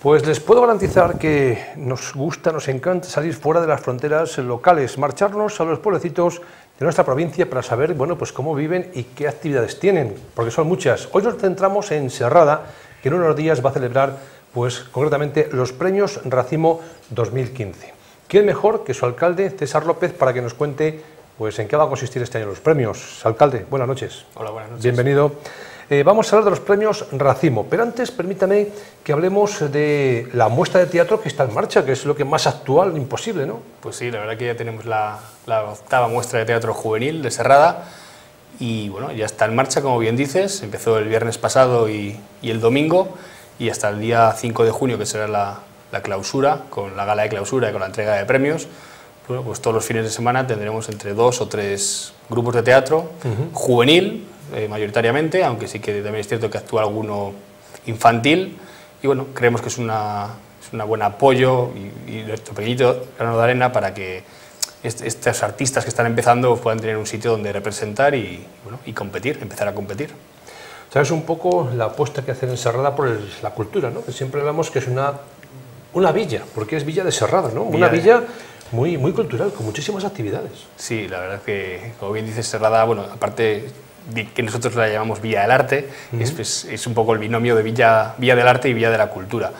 Pues les puedo garantizar que nos gusta, nos encanta salir fuera de las fronteras locales, marcharnos a los pueblecitos de nuestra provincia para saber bueno, pues cómo viven y qué actividades tienen, porque son muchas. Hoy nos centramos en Serrada, que en unos días va a celebrar pues concretamente los premios Racimo 2015. ¿Quién mejor que su alcalde, César López, para que nos cuente pues en qué va a consistir este año los premios? Alcalde, buenas noches. Hola, buenas noches. Bienvenido. Eh, vamos a hablar de los premios Racimo, pero antes permítame que hablemos de la muestra de teatro que está en marcha, que es lo que más actual imposible, ¿no? Pues sí, la verdad que ya tenemos la, octava muestra de teatro juvenil de Serrada y bueno, ya está en marcha, como bien dices, empezó el viernes pasado y, el domingo y hasta el día 5 de junio, que será la, clausura, con la gala de clausura y con la entrega de premios, pues todos los fines de semana tendremos entre dos o tres grupos de teatro juvenil, eh, mayoritariamente, aunque sí que también es cierto que actúa alguno infantil. Y bueno, creemos que es, una, es un buen apoyo y, nuestro pequeñito grano de arena para que estos artistas que están empezando puedan tener un sitio donde representar y, bueno, y competir, empezar a competir. ¿Sabes un poco la apuesta que hacen en Serrada por la cultura? ¿no? Que siempre hablamos que es una, una villa, porque es Villa de Serrada, ¿no? una villa muy, muy cultural, con muchísimas actividades. Sí, la verdad que, como bien dices, Serrada, bueno, aparte que nosotros la llamamos Villa del Arte, es, es, un poco el binomio de Villa, Villa del Arte y Villa de la Cultura.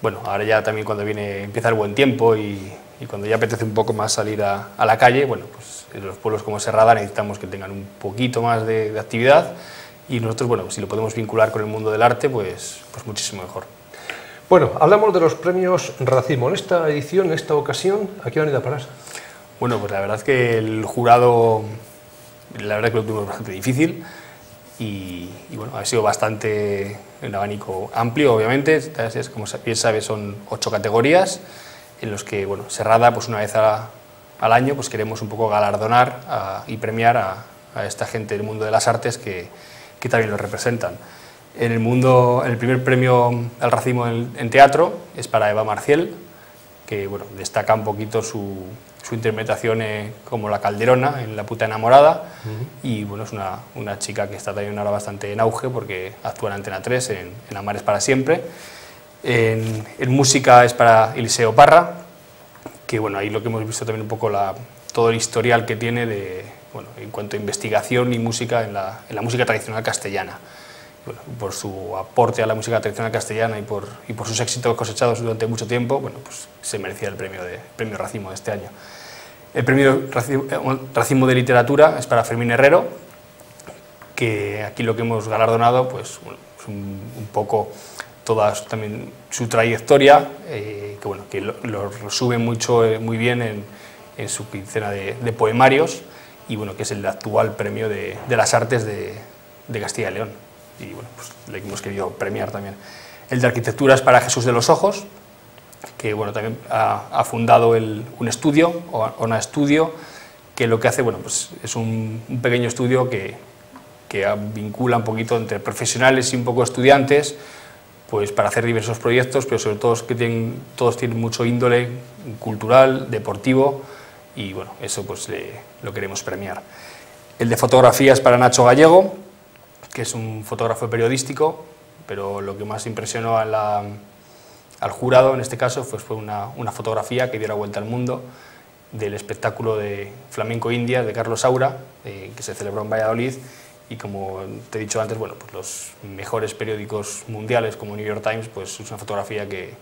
Bueno, ahora ya también cuando viene, empieza el buen tiempo y, y cuando ya apetece un poco más salir a, a, la calle, bueno, pues en los pueblos como Serrada necesitamos que tengan un poquito más de, de actividad y nosotros, bueno, si lo podemos vincular con el mundo del arte, pues, pues muchísimo mejor. Bueno, hablamos de los premios Racimo. En esta edición, en esta ocasión, ¿a qué a ir a parar? Bueno, pues la verdad es que el jurado la verdad que lo tuvimos bastante difícil y, bueno, ha sido bastante un abanico amplio, obviamente. Como bien sabes, son ocho categorías en los que, bueno, Serrada, pues una vez al año, pues queremos un poco galardonar y premiar a, esta gente del mundo de las artes que, que también lo representan. En el mundo, el primer premio al racimo en, teatro es para Eva Marciel, que bueno, destaca un poquito su, su interpretación como la Calderona en La puta enamorada y bueno, es una, una, chica que está también ahora bastante en auge porque actúa en Antena 3 en, en Amares para siempre. En, música es para Eliseo Parra, que bueno, ahí lo que hemos visto también un poco la, todo el historial que tiene de, bueno, en cuanto a investigación y música en la, en la música tradicional castellana. Bueno, por su aporte a la música tradicional castellana y por, y por sus éxitos cosechados durante mucho tiempo, bueno, pues se merecía el premio, de, premio Racimo de este año. El premio Racimo de Literatura es para Fermín Herrero, que aquí lo que hemos galardonado, pues, un, poco toda también su trayectoria, eh, que, bueno, que lo, resume mucho, eh, muy bien en, en su quincena de, poemarios, y bueno, que es el actual premio de, de las artes de, de, Castilla y León. Y bueno, pues le hemos querido premiar también. El de arquitectura es para Jesús de los Ojos, que bueno, también ha, fundado un estudio, ONA Estudio, que lo que hace bueno, pues es un, pequeño estudio que, que, vincula un poquito entre profesionales y un poco estudiantes pues para hacer diversos proyectos, pero sobre todo que tienen, todos tienen mucho índole cultural, deportivo, y bueno, eso pues lo queremos premiar. El de fotografía es para Nacho Gallego, que es un fotógrafo periodístico, pero lo que más impresionó al jurado, en este caso, pues fue una, fotografía que dio la vuelta al mundo del espectáculo de Flamenco India de Carlos Saura, eh, que se celebró en Valladolid, y como te he dicho antes, bueno, pues los mejores periódicos mundiales como New York Times, pues es una fotografía que,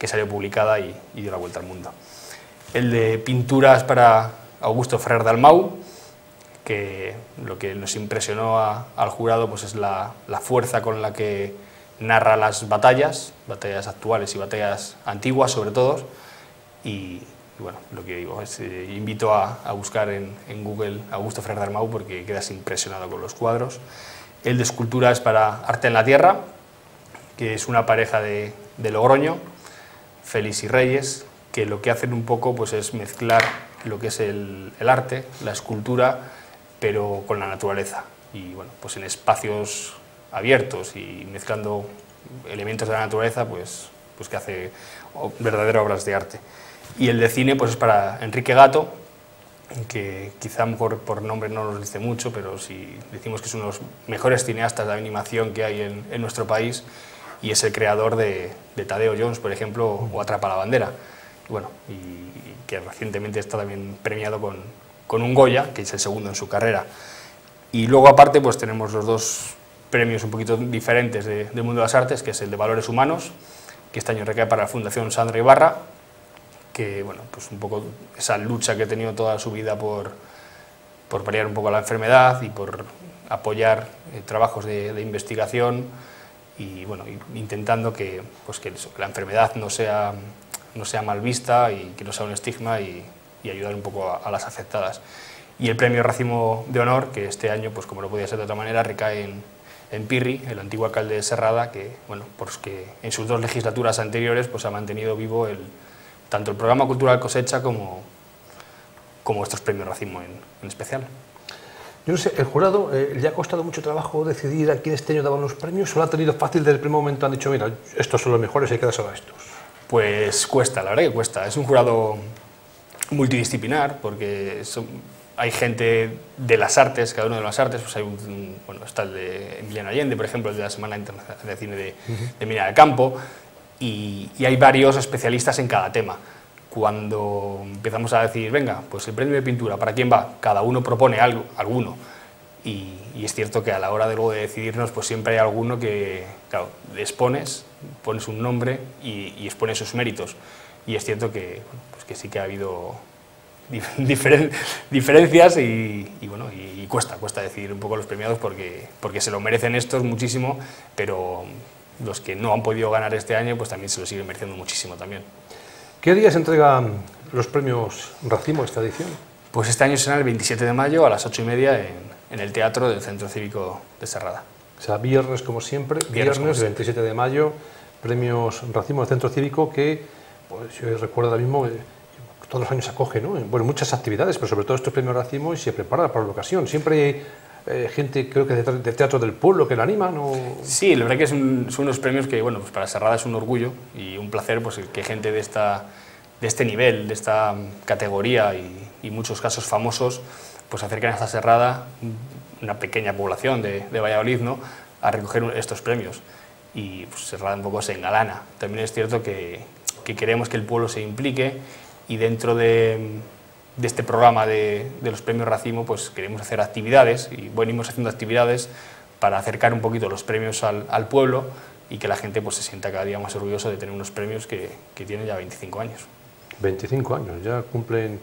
que salió publicada y, dio la vuelta al mundo. El de pinturas para Augusto Ferrer Dalmau, que lo que nos impresionó al jurado pues es la, la fuerza con la que narra las batallas, batallas actuales y batallas antiguas sobre todo, y, bueno, lo que digo, es, eh, invito a, buscar en, Google Augusto Ferrer Armau porque quedas impresionado con los cuadros. El de escultura es para Arte en la Tierra, que es una pareja de, Logroño, Félix y Reyes, que lo que hacen un poco pues, es mezclar lo que es el, el arte, la escultura, pero con la naturaleza. Y bueno, pues en espacios abiertos y mezclando elementos de la naturaleza, pues, pues que hace verdaderas obras de arte. Y el de cine pues es para Enrique Gato, que quizá mejor por nombre no nos dice mucho, pero si decimos que es uno de los mejores cineastas de animación que hay en, nuestro país y es el creador de, Tadeo Jones, por ejemplo, o Atrapa la Bandera. Y bueno, y, que recientemente está también premiado con, con un Goya, que es el segundo en su carrera. Y luego aparte pues tenemos los dos premios un poquito diferentes del mundo de las artes, que es el de Valores Humanos, que este año recae para la Fundación Sandra Ibarra, que bueno, pues un poco esa lucha que ha tenido toda su vida por, por paliar un poco la enfermedad y por apoyar eh, trabajos de, investigación y bueno, intentando que, pues que, la enfermedad no sea, no sea mal vista y que no sea un estigma y, ayudar un poco a, las afectadas. Y el premio Racimo de Honor, que este año, pues como no podía ser de otra manera, recae en, en Pirri, el antiguo alcalde de Serrada, que, bueno, pues que en sus dos legislaturas anteriores pues ha mantenido vivo el, tanto el programa cultural cosecha como, como estos premios Racimo en especial. Yo no sé, ¿el jurado eh, le ha costado mucho trabajo decidir a quién este año daban los premios o lo ha tenido fácil desde el primer momento? Han dicho, mira, estos son los mejores, hay que dárselo a estos. Pues cuesta, la verdad que cuesta. Es un jurado multidisciplinar porque hay gente de las artes, cada uno de las artes, pues hay un, bueno, está el de Emiliano Allende, por ejemplo, el de la Semana Internacional de Cine de, de Mina del Campo, y, y hay varios especialistas en cada tema cuando empezamos a decir, venga, pues el premio de pintura, ¿para quién va? Cada uno propone algo, alguno. Y, es cierto que a la hora de luego de decidirnos, pues siempre hay alguno que, claro, expones, pones un nombre y, expones sus méritos. Y es cierto que, pues que sí que ha habido diferencias y, bueno, y, cuesta, cuesta decidir un poco los premiados porque, porque se lo merecen estos muchísimo, pero los que no han podido ganar este año, pues también se lo siguen mereciendo muchísimo también. ¿Qué día se entregan los premios Racimo esta edición? Pues este año será el 27 de mayo a las 8 y media en, el Teatro del Centro Cívico de Serrada. O sea, viernes como siempre, viernes, 27 de mayo, premios Racimo del Centro Cívico que, pues yo recuerdo ahora mismo, eh, todos los años acoge, ¿no? Bueno, muchas actividades, pero sobre todo estos premios Racimo y se prepara para la ocasión. Siempre eh, gente, creo que de, Teatro del Pueblo que lo animan. ¿no? Sí, la verdad que son, unos premios que, bueno, pues para Serrada es un orgullo y un placer pues, que gente de, esta, de este nivel, de esta categoría y, y muchos casos famosos, pues acerquen a esta Serrada, una pequeña población de, de Valladolid, ¿no? a recoger estos premios. Y pues, Serrada un poco se engalana. También es cierto que, que queremos que el pueblo se implique y dentro de de este programa de, los premios Racimo, pues queremos hacer actividades y venimos haciendo actividades para acercar un poquito los premios al, pueblo y que la gente pues, se sienta cada día más orgulloso de tener unos premios que, que tienen ya 25 años. 25 años, ya cumplen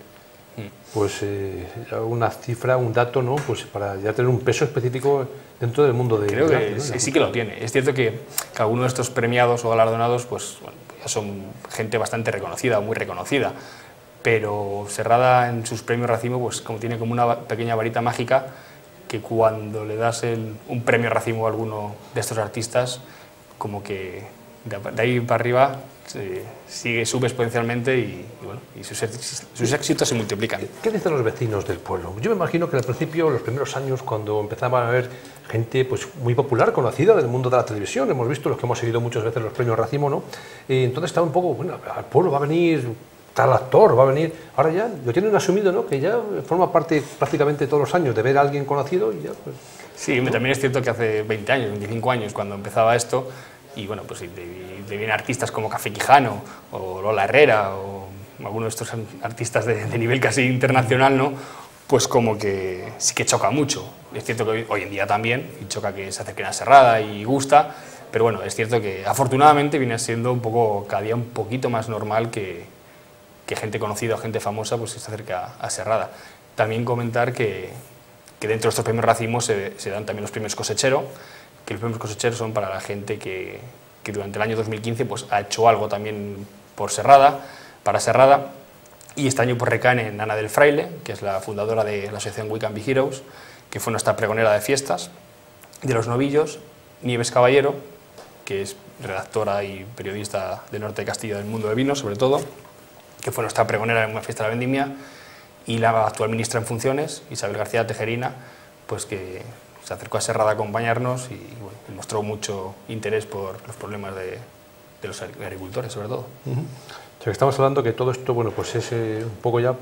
mm. pues eh, una cifra, un dato, ¿no? Pues para ya tener un peso específico dentro del mundo de Creo que sí, que lo tiene. Es cierto que, que algunos de estos premiados o galardonados pues ya son gente bastante reconocida, muy reconocida pero Serrada en sus premios Racimo, pues como tiene como una pequeña varita mágica, que cuando le das un premio Racimo a alguno de estos artistas, como que de, ahí para arriba sigue, sube exponencialmente y, bueno, y sus, sus, éxitos se multiplican. ¿Qué dicen los vecinos del pueblo? Yo me imagino que al principio, los primeros años, cuando empezaban a haber gente pues, muy popular, conocida del mundo de la televisión, hemos visto los que hemos seguido muchas veces los premios Racimo, ¿no? Y entonces estaba un poco, bueno, al pueblo va a venir tal actor va a venir. Ahora ya lo tienen asumido, ¿no? Que ya forma parte prácticamente todos los años de ver a alguien conocido y ya, pues. Sí, también es cierto que hace 20 años, 25 años, cuando empezaba esto, y bueno, pues de vienen artistas como Café Quijano o Lola Herrera o algunos de estos artistas de, nivel casi internacional, ¿no? Pues como que sí que choca mucho. Es cierto que hoy, en día también, y choca que se acerquen a Serrada y gusta, pero bueno, es cierto que afortunadamente viene siendo un poco, cada día un poquito más normal que, que gente conocida o gente famosa pues, se acerca a Serrada. También comentar que, que dentro de estos premios racimos se, se, dan también los premios cosechero, que los premios cosechero son para la gente que, que durante el año 2015 pues, ha hecho algo también por Serrada, para Serrada, y este año pues, recaen en Ana del Fraile, que es la fundadora de la asociación We Can Be Heroes, que fue nuestra pregonera de fiestas, de los novillos, Nieves Caballero, que es redactora y periodista de Norte de Castilla del mundo de vino, sobre todo, que fue nuestra pregonera en una fiesta de la vendimia, y la actual ministra en funciones, Isabel García Tejerina, pues que se acercó a Serrada a acompañarnos y, mostró mucho interés por los problemas de, los agricultores, sobre todo. o sea, estamos hablando que todo esto, bueno, pues es eh, un poco ya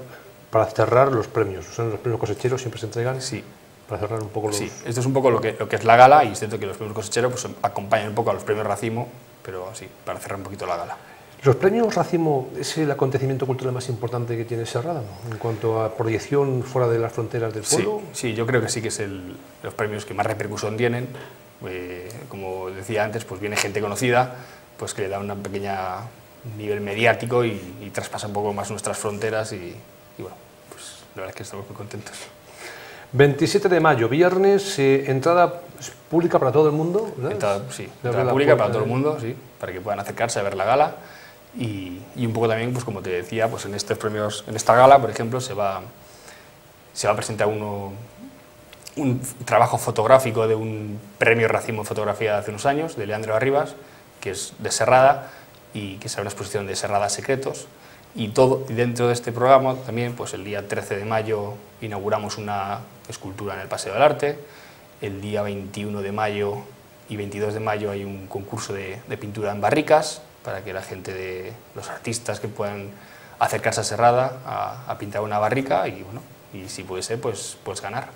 para cerrar los premios. Son los premios cosecheros, siempre se entregan. Sí. Para cerrar un poco los... Sí, esto es un poco lo que, lo que es la gala y es cierto que los premios cosecheros pues, acompañan un poco a los premios Racimo pero sí, para cerrar un poquito la gala. ¿Los premios Racimo es el acontecimiento cultural más importante que tiene Serrada en cuanto a proyección fuera de las fronteras del pueblo? Sí, sí yo creo que sí que es el, los premios que más repercusión tienen. Eh, como decía antes, pues viene gente conocida, pues que le da un pequeña nivel mediático y, traspasa un poco más nuestras fronteras y, bueno, pues la verdad es que estamos muy contentos. 27 de mayo, viernes, eh, entrada pública para todo el mundo. Entrada, sí, entrada pública para todo el mundo, sí, para que puedan acercarse a ver la gala. Y, un poco también, pues como te decía, pues en estos premios, en esta gala, por ejemplo, se va, se va a presentar uno, un trabajo fotográfico de un premio Racimo en Fotografía de hace unos años, de Leandro Arribas, que es de Serrada, y que será una exposición de Serrada Secretos. Y todo dentro de este programa también, pues el día 13 de mayo inauguramos una escultura en el Paseo del Arte, el día 21 de mayo y 22 de mayo hay un concurso de, de pintura en barricas, para que la gente de los artistas que puedan acercarse a Serrada a, pintar una barrica y bueno, y si puede ser, pues, pues ganar.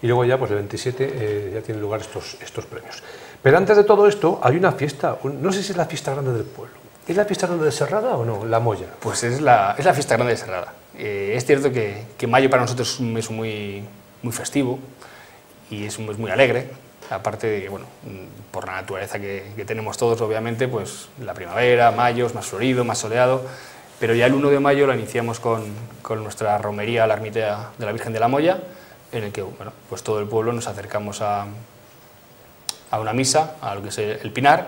Y luego ya, pues el 27, eh, ya tienen lugar estos, estos premios. Pero antes de todo esto, hay una fiesta, no sé si es la fiesta grande del pueblo. ¿Es la fiesta grande de Serrada o no, la Moya? Pues es la, es la fiesta grande de Serrada. Eh, es cierto que, que, mayo para nosotros es un mes muy, muy festivo y es un mes muy alegre, aparte de bueno, por la naturaleza que, tenemos todos, obviamente, pues la primavera, mayo es más florido, más soleado, pero ya el 1 de mayo lo iniciamos con, con nuestra romería a la ermita de la Virgen de la Moya, en el que bueno, pues todo el pueblo nos acercamos a, a una misa, a lo que es el Pinar,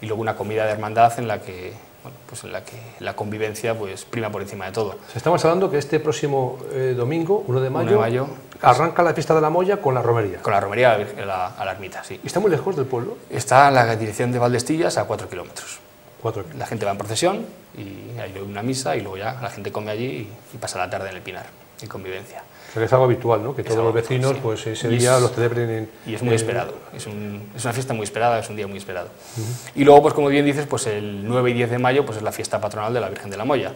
y luego una comida de hermandad en la que bueno, pues en la que la convivencia pues prima por encima de todo. Estamos hablando que este próximo eh, domingo, 1 de mayo, arranca la fiesta de la Moya con la romería. Con la romería a la, a la ermita, sí. ¿Está muy lejos del pueblo? Está en la dirección de Valdestillas a 4 kilómetros. La gente va en procesión y hay una misa y luego ya la gente come allí y pasa la tarde en el Pinar, en convivencia es algo habitual, ¿no? Que todos los vecinos, pues ese día los celebren en... Y es muy esperado, es, una fiesta muy esperada, es un día muy esperado. Y luego, pues como bien dices, pues el 9 y 10 de mayo pues es la fiesta patronal de la Virgen de la Moya.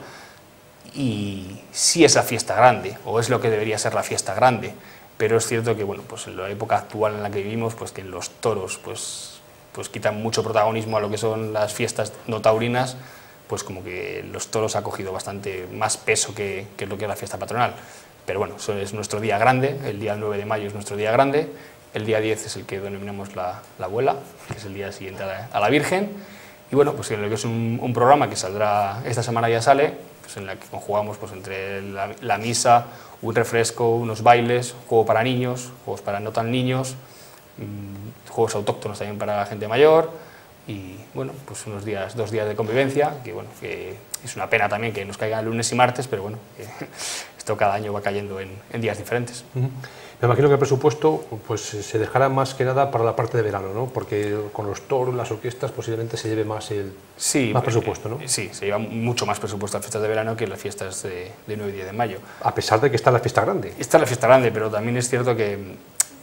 Y sí es la fiesta grande, o es lo que debería ser la fiesta grande, pero es cierto que, bueno, pues en la época actual en la que vivimos, pues que los toros, pues, pues quitan mucho protagonismo a lo que son las fiestas no taurinas, pues como que los toros ha cogido bastante más peso que, que lo que es la fiesta patronal. Pero bueno, eso es nuestro día grande, el día 9 de mayo es nuestro día grande, el día 10 es el que denominamos la, la abuela, que es el día siguiente a la, Virgen, y bueno, pues en lo que es un, programa que saldrá, esta semana ya sale, pues en la que conjugamos pues entre la, misa, un refresco, unos bailes, juego para niños, juegos para no tan niños, mm, juegos autóctonos también para la gente mayor, y bueno, pues unos días, dos días de convivencia, que bueno, que es una pena también que nos caigan lunes y martes, pero bueno, esto cada año va cayendo en, días diferentes. Me imagino que el presupuesto pues, se dejará más que nada para la parte de verano, ¿no? porque con los toros, las orquestas, posiblemente se lleve más, el, sí, más presupuesto. ¿no? Sí, se lleva mucho más presupuesto a las fiestas de verano que en las fiestas de, 9 y 10 de mayo. A pesar de que está la fiesta grande. Está la fiesta grande, pero también es cierto que,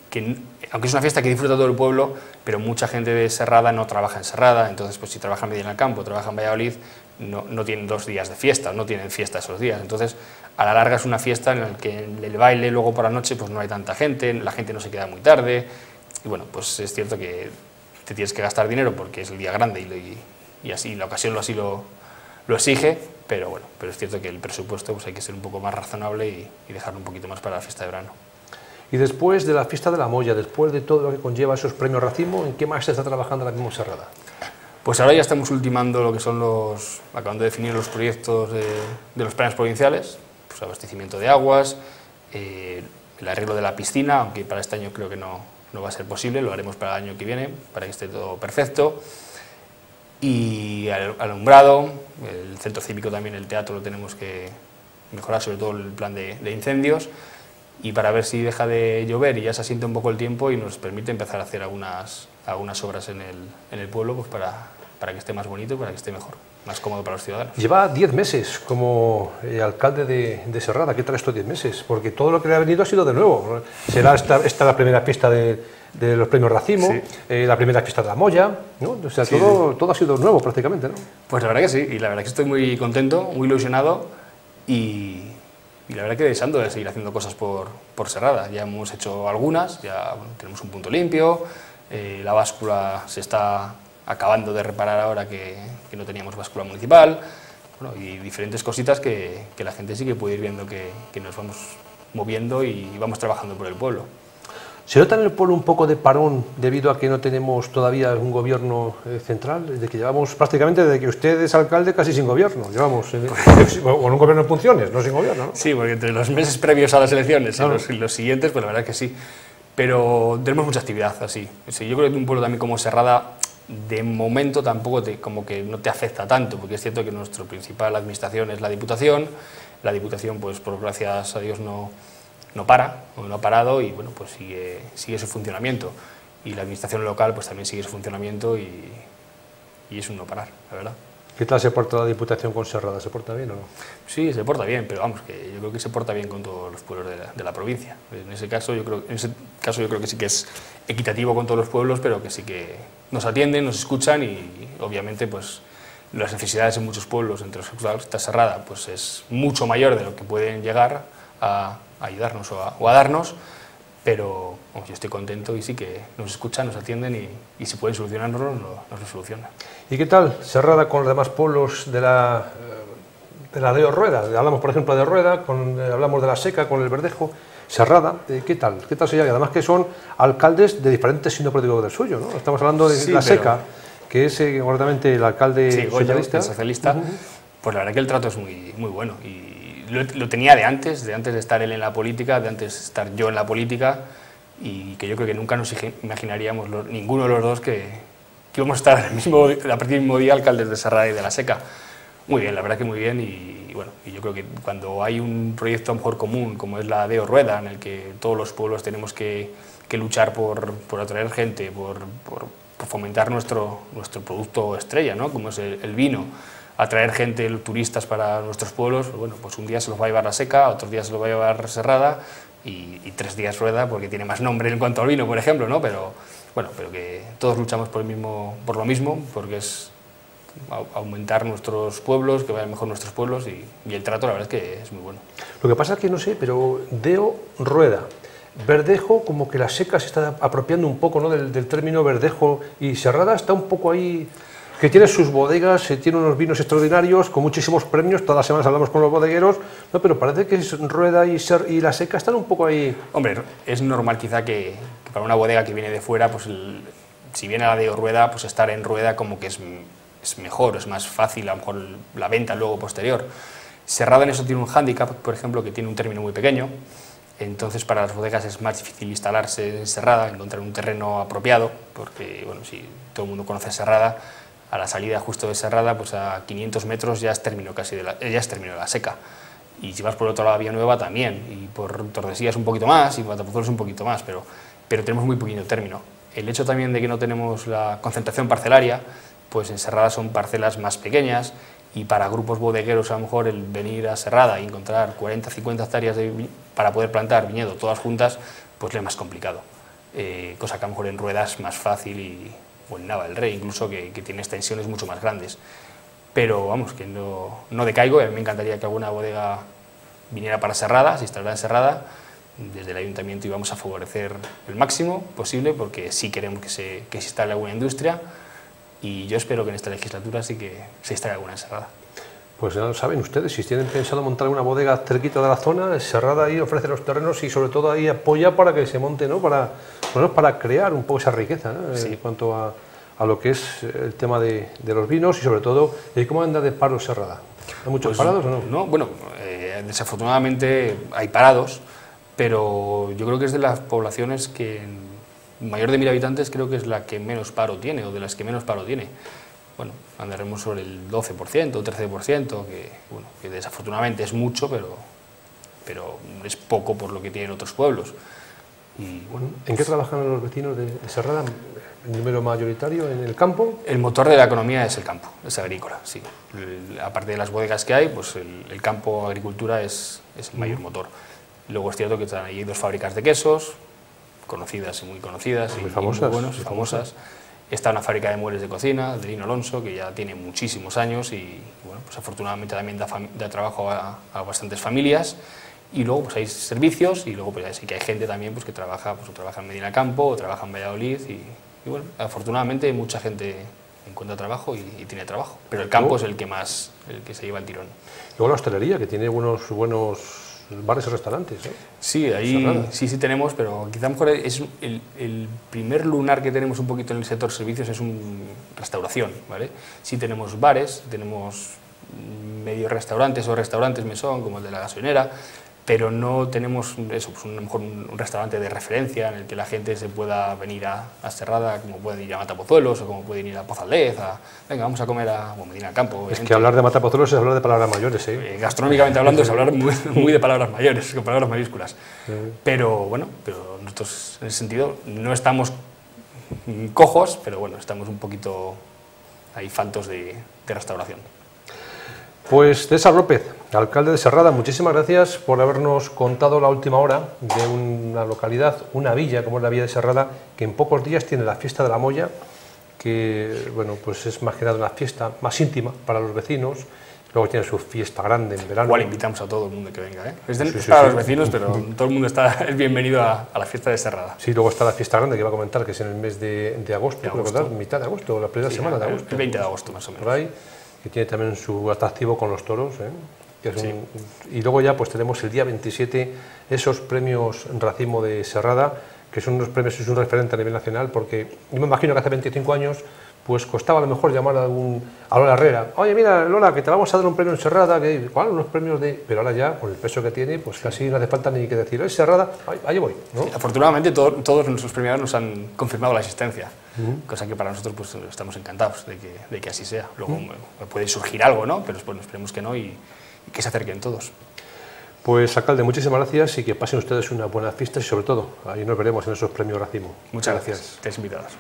que aunque es una fiesta que disfruta todo el pueblo, pero mucha gente de Serrada no trabaja en Serrada, entonces pues si trabaja en Medina del Campo, trabaja en Valladolid, no, no, tienen dos días de fiesta, no tienen fiesta esos días. Entonces, a la larga es una fiesta en la que el baile luego por la noche pues no hay tanta gente, la gente no se queda muy tarde. Y bueno, pues es cierto que te tienes que gastar dinero porque es el día grande y, y, así la ocasión lo así lo, lo, exige, pero bueno, pero es cierto que el presupuesto pues hay que ser un poco más razonable y, y dejarlo un poquito más para la fiesta de verano. Y después de la fiesta de la Moya, después de todo lo que conlleva esos premios Racimo, ¿en qué más se está trabajando la misma Serrada? Pues ahora ya estamos ultimando lo que son los, acabando de definir los proyectos de, los planes provinciales, pues abastecimiento de aguas, eh, el arreglo de la piscina, aunque para este año creo que no, no, va a ser posible, lo haremos para el año que viene, para que esté todo perfecto. Y alumbrado, el centro cívico también, el teatro lo tenemos que mejorar, sobre todo el plan de, de incendios, y para ver si deja de llover y ya se asiente un poco el tiempo y nos permite empezar a hacer algunas, algunas obras en el, en el pueblo pues para, para que esté más bonito y para que esté mejor, más cómodo para los ciudadanos. Lleva 10 meses como eh, alcalde de, de, Serrada. ¿Qué tal estos 10 meses? Porque todo lo que le ha venido ha sido de nuevo. Será esta, esta la primera fiesta de, de los premios Racimo, eh, la primera fiesta de la Moya, ¿no? O sea, todo, todo ha sido nuevo prácticamente, ¿no? Pues la verdad que sí, y la verdad que estoy muy contento, muy ilusionado y, y la verdad que deseando de seguir haciendo cosas por, por Serrada. Ya hemos hecho algunas, ya tenemos un punto limpio, eh, la báscula se está acabando de reparar ahora que, que no teníamos báscula municipal, bueno, y diferentes cositas que, que, la gente sí que puede ir viendo que, que nos vamos moviendo y vamos trabajando por el pueblo. ¿Se nota en el pueblo un poco de parón debido a que no tenemos todavía un gobierno eh, central? Desde que llevamos prácticamente desde que usted es alcalde casi sin gobierno. Llevamos, eh, o un gobierno en funciones, no sin gobierno. ¿no? Sí, porque entre los meses previos a las elecciones y, los, y, los, siguientes, pues la verdad que sí. Pero tenemos mucha actividad así. Sí, yo creo que un pueblo también como Serrada, de momento tampoco te, como que no te afecta tanto, porque es cierto que nuestra principal administración es la Diputación. La Diputación, pues por gracias a Dios, no no para, no ha parado y bueno, pues sigue, sigue su funcionamiento. Y la administración local pues también sigue su funcionamiento y, y es un no parar, la verdad. ¿Qué tal se porta la Diputación con Serrada? ¿Se porta bien o no? Sí, se porta bien, pero vamos, que yo creo que se porta bien con todos los pueblos de la, de la, provincia. En ese, caso, yo creo, en ese caso yo creo que sí que es equitativo con todos los pueblos, pero que sí que nos atienden, nos escuchan y obviamente pues las necesidades en muchos pueblos, entre los que está Serrada, pues es mucho mayor de lo que pueden llegar a, ayudarnos o a, o a darnos, pero bueno, yo estoy contento y sí que nos escuchan, nos atienden y, y si pueden solucionárnoslo, nos, lo solucionan. ¿Y qué tal Serrada con los demás pueblos de la, de la de Rueda? Hablamos, por ejemplo, de Rueda, con, eh, hablamos de la Seca, con el Verdejo. Serrada, eh, ¿qué tal? ¿Qué tal se llama? Además que son alcaldes de diferentes signos políticos del suyo, ¿no? Estamos hablando de Sí, la pero- Seca, que es eh, el alcalde Sí, Goyo, socialista. socialista, pues la verdad que el trato es muy, muy bueno y lo, tenía de antes, de antes de estar él en la política, de antes de estar yo en la política y que yo creo que nunca nos imaginaríamos ninguno de los dos que, que íbamos a estar el mismo, a partir del mismo día alcaldes de Serrada y de la Seca. Muy bien, la verdad que muy bien y, bueno, yo creo que cuando hay un proyecto a lo mejor común como es la de Rueda, en el que todos los pueblos tenemos que, luchar por, atraer gente, por, fomentar nuestro, nuestro producto estrella, ¿no? como es el vino, atraer gente, turistas para nuestros pueblos, bueno, pues un día se los va a llevar la seca, otros días se los va a llevar Serrada y, tres días Rueda porque tiene más nombre en cuanto al vino, por ejemplo, ¿no? pero bueno, pero que todos luchamos por, el mismo, por lo mismo, porque es au- aumentar nuestros pueblos, que vayan mejor nuestros pueblos y, y el trato la verdad es que es muy bueno. Lo que pasa es que no sé, pero Deo Rueda, Verdejo, como que la seca se está apropiando un poco ¿no? del, del término verdejo y Serrada está un poco ahí, que tiene sus bodegas, eh, tiene unos vinos extraordinarios con muchísimos premios, todas las semanas hablamos con los bodegueros, no, pero parece que es Rueda y, Ser- y la seca están un poco ahí. Hombre, es normal quizá que, que para una bodega que viene de fuera, pues el- si viene la de rueda, pues estar en rueda como que es, es mejor, es más fácil, a lo mejor la venta luego posterior. Serrada en eso tiene un hándicap, por ejemplo, que tiene un término muy pequeño, entonces para las bodegas es más difícil instalarse en Serrada, encontrar un terreno apropiado, porque bueno, si todo el mundo conoce Serrada, a la salida justo de Serrada, pues a 500 metros ya es término casi de la, ya es término de la seca. Y si vas por otro lado, Vía Nueva también, y por Tordesillas un poquito más, y por Atapuzuelos un poquito más, pero, pero tenemos muy poquito término. El hecho también de que no tenemos la concentración parcelaria, pues en Serrada son parcelas más pequeñas, y para grupos bodegueros a lo mejor el venir a Serrada y encontrar 40, 50 hectáreas de para poder plantar viñedo todas juntas, pues le es más complicado. Eh, cosa que a lo mejor en ruedas más fácil y, o en Nava del Rey incluso, que, que tiene extensiones mucho más grandes. Pero vamos, que no, no decaigo, a mí me encantaría que alguna bodega viniera para Serrada, se instalara en Serrada, desde el ayuntamiento íbamos a favorecer el máximo posible porque sí queremos que se, que se instale alguna industria y yo espero que en esta legislatura sí que se instale alguna en Serrada. Pues ya lo saben ustedes, si tienen pensado montar una bodega cerquita de la zona, Serrada ahí ofrece los terrenos y sobre todo ahí apoya para que se monte, ¿no? Para, bueno, para crear un poco esa riqueza, ¿no? Sí. En cuanto a, a lo que es el tema de, de los vinos y sobre todo, ¿y cómo anda de paro Serrada? ¿Hay muchos Pues, parados o no? No, bueno, eh, desafortunadamente hay parados, pero yo creo que es de las poblaciones que, mayor de mil habitantes, creo que es la que menos paro tiene, o de las que menos paro tiene. Bueno, andaremos sobre el 12% o 13%, que, bueno, que desafortunadamente es mucho, pero, pero es poco por lo que tienen otros pueblos. Y bueno, ¿En qué trabajan los vecinos de, de Serrada? ¿El número mayoritario en el campo? El motor de la economía es el campo, es agrícola, sí. El- aparte de las bodegas que hay, pues el, el campo agricultura es, es el mayor motor. Luego es cierto que están ahí dos fábricas de quesos, conocidas y muy conocidas, Muy y famosas, buenos, y muy famosas. Está una fábrica de muebles de cocina, de Lino Alonso, que ya tiene muchísimos años y bueno, pues afortunadamente también da, da trabajo a, a bastantes familias. Y luego pues hay servicios y luego pues ya sí que hay gente también pues, que trabaja, pues, o trabaja en Medina Campo o trabaja en Valladolid y, y bueno, afortunadamente mucha gente encuentra trabajo y, tiene trabajo. Pero el campo es el que más, el que se lleva el tirón. Luego la hostelería, que tiene buenos, buenos bares y restaurantes. ¿eh? Sí, ahí sí, sí tenemos, pero quizá mejor es el, el, primer lunar que tenemos un poquito en el sector servicios es un restauración, ¿vale? Sí tenemos bares, tenemos medio restaurantes o restaurantes mesón, como el de la gasolinera, pero no tenemos eso, pues un, mejor un, restaurante de referencia en el que la gente se pueda venir a, a Cerrada, como puede ir a Matapozuelos o como puede ir a Pozaldez, a, venga, vamos a comer a Medina Campo. Es que hablar de Matapozuelos es hablar de palabras mayores, ¿eh? eh gastronómicamente hablando es hablar muy, muy, de palabras mayores, con palabras mayúsculas. Pero bueno, pero nosotros en ese sentido no estamos cojos, pero bueno, estamos un poquito ahí faltos de, de restauración. Pues César López, alcalde de Serrada, muchísimas gracias por habernos contado la última hora de una localidad, una villa como es la Villa de Serrada, que en pocos días tiene la fiesta de la Moya, que bueno, pues es más que nada una fiesta más íntima para los vecinos. Luego tiene su fiesta grande en verano. Igual invitamos a todo el mundo que venga. ¿eh? Es, para los vecinos, pero todo el mundo está bienvenido a, la fiesta de Serrada. Sí, luego está la fiesta grande que iba a comentar, que es en el mes de, agosto, de mitad de agosto, la primera semana de agosto. El 20 de agosto más o menos que tiene también su atractivo con los toros. ¿eh? y luego ya pues tenemos el día 27 esos premios Racimo de Serrada, que son unos premios, es un referente a nivel nacional, porque yo me imagino que hace 25 años pues costaba a lo mejor llamar a, algún, a Lola Herrera, oye mira Lola, que te vamos a dar un premio en Serrada, que, ¿cuál? Unos premios de... Pero ahora ya, con el peso que tiene, pues casi no hace falta ni que decir, es Serrada, ahí, voy. afortunadamente todos nuestros premiados nos han confirmado la cosa que para nosotros pues estamos encantados de que, de que así sea. Luego puede surgir algo, ¿no? Pero bueno, esperemos que no y, que se acerquen todos. Pues, alcalde, muchísimas gracias y que pasen ustedes una buena fiesta y sobre todo, ahí nos veremos en esos premios Racimo. Muchas gracias. gracias. Te invitados.